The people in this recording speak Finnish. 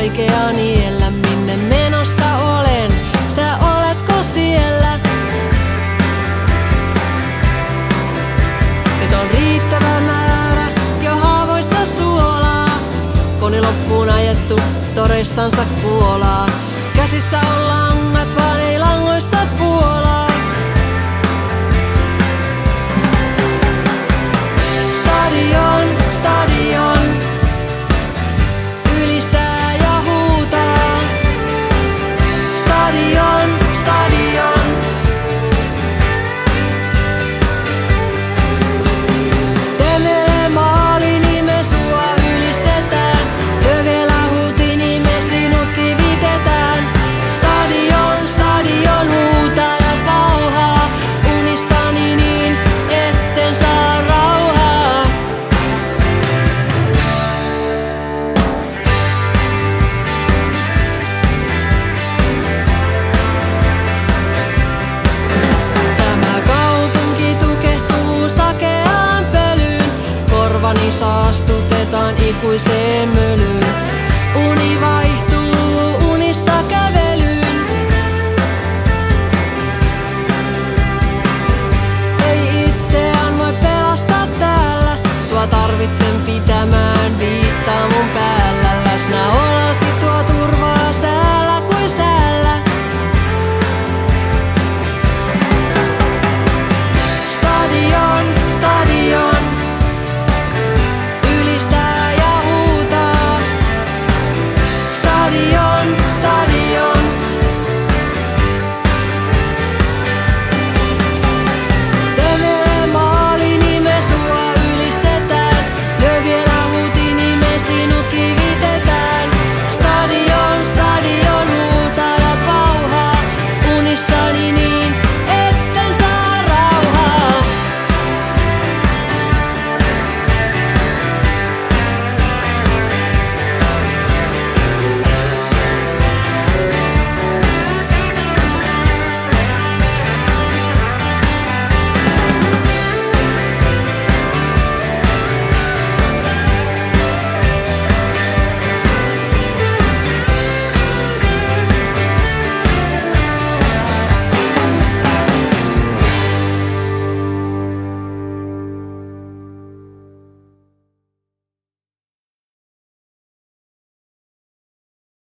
vaikea niellä, minne menossa olen, sä oletko siellä? Nyt on riittävä määrä jo haavoissa suolaa, kone loppuun ajettu, toreissansa kuolaa, käsissä ollaan saastutetaan ikuiseen mölyyn. Uni vaihtuu